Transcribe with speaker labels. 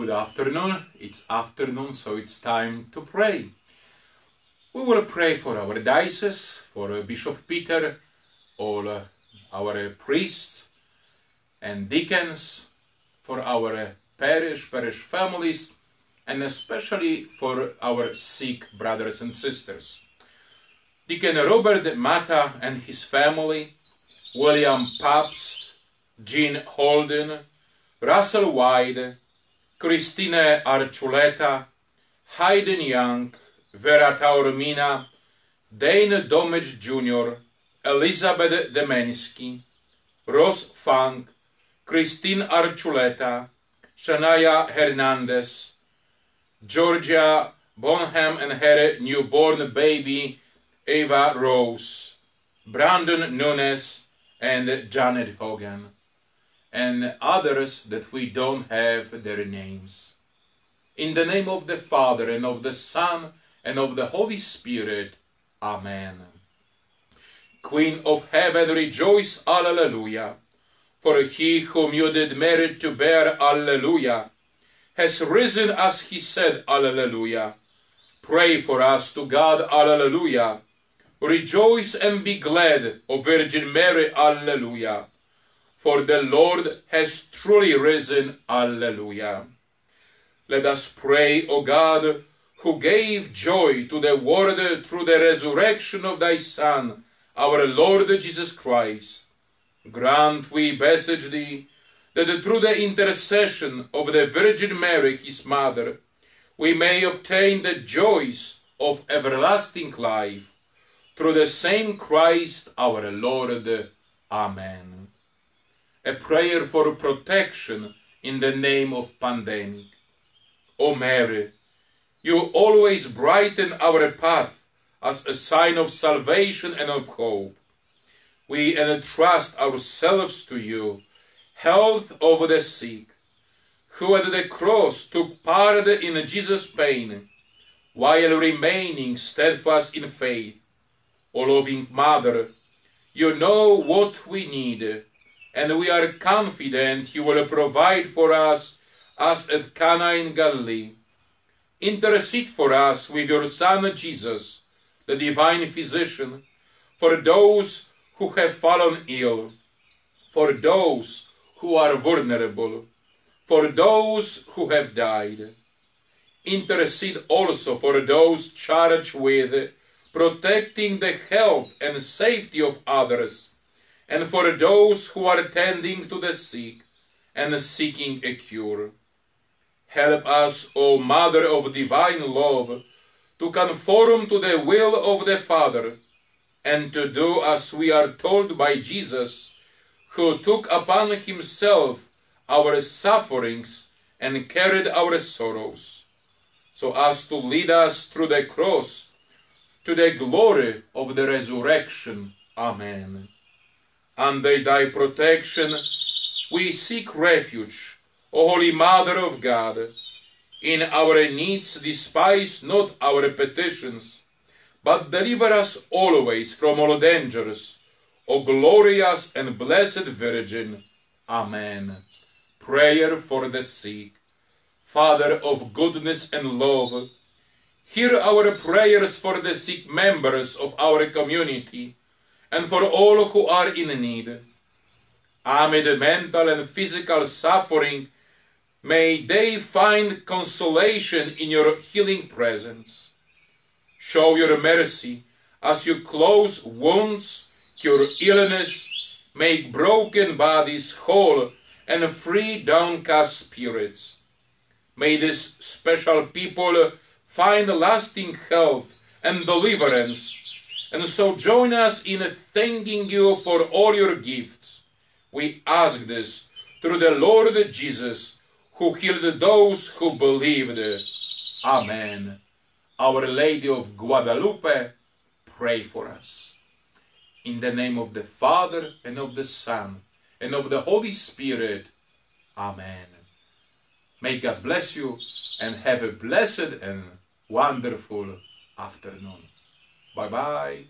Speaker 1: Good afternoon. It's afternoon, so it's time to pray. We will pray for our diocese, for uh, Bishop Peter, all uh, our priests and deacons, for our parish, parish families, and especially for our sick brothers and sisters. Deacon Robert Mata and his family, William Pabst, Jean Holden, Russell White, Christine Archuleta, Hayden Young, Vera Taormina, Dane Domage Jr., Elizabeth Demensky, Ross Funk, Christine Archuleta, Shania Hernandez, Georgia Bonham and her newborn baby Eva Rose, Brandon Nunes, and Janet Hogan, and others that we don't have their names. In the name of the Father, and of the Son, and of the Holy Spirit. Amen. Queen of heaven, rejoice, Alleluia. For he whom you did merit to bear, Alleluia, has risen as he said, Alleluia. Pray for us to God, Alleluia. Rejoice and be glad, O Virgin Mary, Alleluia. For the Lord has truly risen, Alleluia. Let us pray, O God, who gave joy to the world through the resurrection of thy Son, our Lord Jesus Christ. Grant, we beseech thee, that through the intercession of the Virgin Mary, his mother, we may obtain the joys of everlasting life. Through the same Christ our Lord. Amen. A prayer for protection in the name of pandemic. O Mary, you always brighten our path as a sign of salvation and of hope. We entrust ourselves to you, health over the sick, who at the cross took part in Jesus' pain, while remaining steadfast in faith. O loving Mother, you know what we need, and we are confident you will provide for us as at Cana in Galilee intercede for us with your Son Jesus, the divine physician, for those who have fallen ill, for those who are vulnerable, for those who have died. Intercede also for those charged with protecting the health and safety of others, and for those who are tending to the sick and seeking a cure. Help us, O Mother of divine love, to conform to the will of the Father, and to do as we are told by Jesus, who took upon himself our sufferings and carried our sorrows, so as to lead us through the cross to the glory of the resurrection. Amen. Under thy protection we seek refuge O Holy Mother of God, in our needs despise not our petitions, but deliver us always from all dangers, O glorious and blessed Virgin. Amen. Prayer for the sick. Father of goodness and love, hear our prayers for the sick members of our community and for all who are in need. Amid mental and physical suffering, May they find consolation in your healing presence. Show your mercy as you close wounds, cure illness, make broken bodies whole, and free downcast spirits. May this special people find lasting health and deliverance, and so join us in thanking you for all your gifts. We ask this through the Lord Jesus who healed those who believed. Amen. Our Lady of Guadalupe, pray for us. In the name of the Father, and of the Son, and of the Holy Spirit. Amen. May God bless you, and have a blessed and wonderful afternoon. Bye-bye.